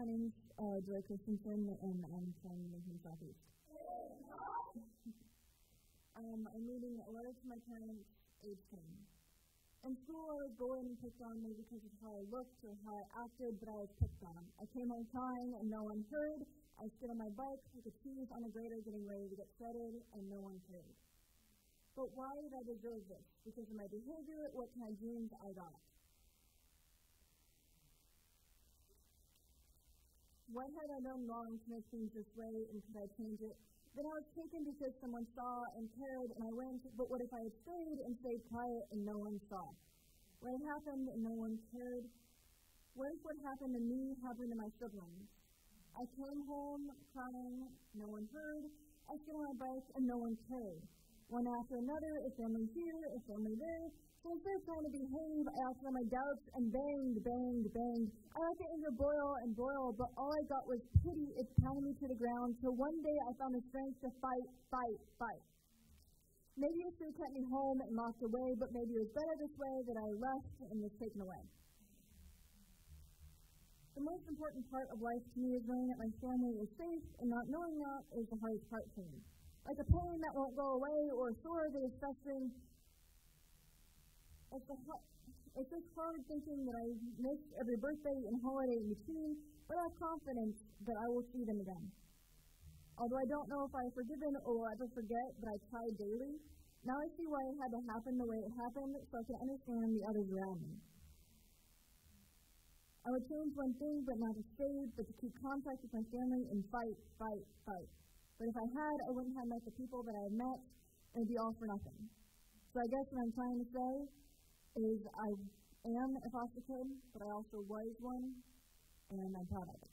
My name's uh, Joy Christensen, and I'm from Lincoln Southeast. um, I'm reading a letter to my parents, age 10. In school, I was bullied and picked on me because of how I looked or how I acted, but I was picked on. I came home crying and no one heard. I stood on my bike like a cheese on a grater getting ready to get shredded, and no one cared. But why did I deserve this? Because of my behavior, what kind of genes I got. Why had I done wrong to make things this way, and could I change it? Then I was taken because someone saw and cared, and I went, but what if I had stayed and stayed quiet and no one saw? What happened and no one cared? What if what happened to me happened to my siblings? I came home crying, no one heard. I stood on my bike and no one cared. One after another, a family here, a family there, so instead of trying to behave, I asked all my doubts and banged, banged, banged. I let the anger boil and boil, but all I got was pity. It pounded me to the ground. So one day I found the strength to fight, fight, fight. Maybe it should have kept me home and locked away, but maybe it was better this way that I left and was taken away. The most important part of life to me is knowing that my family is safe, and not knowing that is the hardest part for me. Like a pain that won't go away or a sore that is festering, it's, a, it's just hard thinking that I miss every birthday and holiday in between, but I have confidence that I will see them again. Although I don't know if I have forgiven or will ever forget, but I try daily, now I see why it had to happen the way it happened so I can understand the others around me. I would change one thing, but not to save, but to keep contact with my family and fight, fight, fight. But if I had, I wouldn't have met the people that I have met, and it'd be all for nothing. So I guess what I'm trying to say is I am a foster kid, but I also was one, and I'm proud of it.